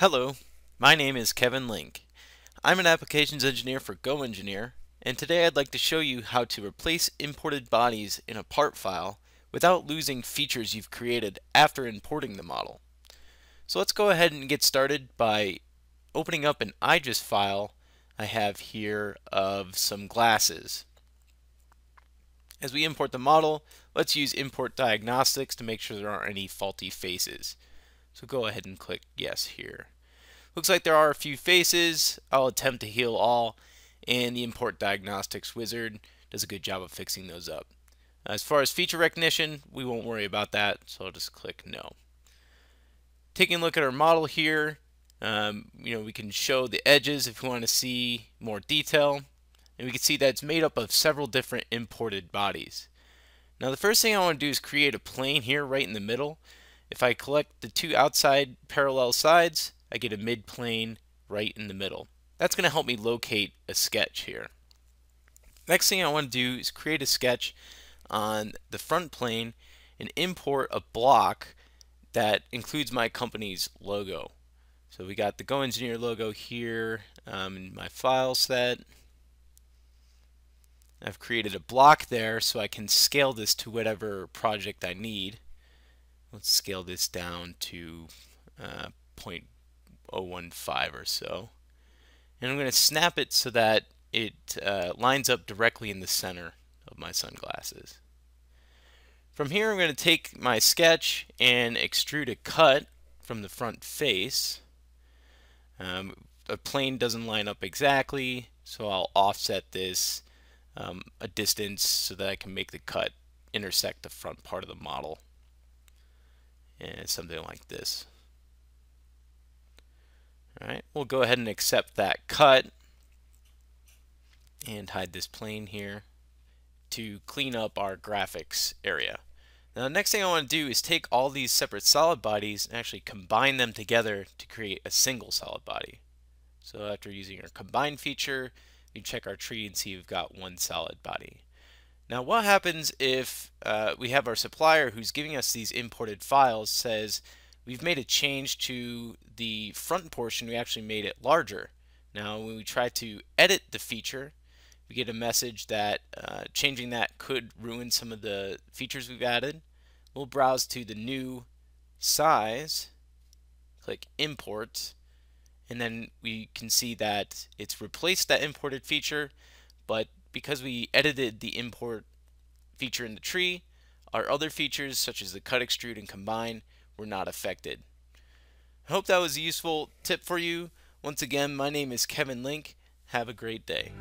Hello, my name is Kevin Lynk. I'm an applications engineer for GoEngineer, and today I'd like to show you how to replace imported bodies in a part file without losing features you've created after importing the model. So let's go ahead and get started by opening up an IGES file I have here of some glasses. As we import the model, let's use import diagnostics to make sure there aren't any faulty faces. So go ahead and click yes here. Looks like there are a few faces. I'll attempt to heal all and the import diagnostics wizard does a good job of fixing those up. As far as feature recognition, we won't worry about that, so I'll just click no. Taking a look at our model here, um, you know, we can show the edges if we want to see more detail, and we can see that it's made up of several different imported bodies. Now the first thing I want to do is create a plane here right in the middle, if I collect the two outside parallel sides, I get a mid-plane right in the middle. That's going to help me locate a sketch here. Next thing I want to do is create a sketch on the front plane and import a block that includes my company's logo. So we got the GoEngineer logo here um, in my file set. I've created a block there so I can scale this to whatever project I need. Let's scale this down to uh, 0.015 or so. And I'm going to snap it so that it uh, lines up directly in the center of my sunglasses. From here I'm going to take my sketch and extrude a cut from the front face. Um, the plane doesn't line up exactly, so I'll offset this um, a distance so that I can make the cut intersect the front part of the model and something like this. Alright, we'll go ahead and accept that cut and hide this plane here to clean up our graphics area. Now the next thing I want to do is take all these separate solid bodies and actually combine them together to create a single solid body. So after using our combine feature, we check our tree and see we've got one solid body. Now what happens if uh, we have our supplier who's giving us these imported files says we've made a change to the front portion, we actually made it larger. Now when we try to edit the feature, we get a message that uh, changing that could ruin some of the features we've added. We'll browse to the new size, click import, and then we can see that it's replaced that imported feature, but because we edited the import feature in the tree, our other features such as the cut, extrude, and combine were not affected. I hope that was a useful tip for you. Once again, my name is Kevin Lynk. Have a great day.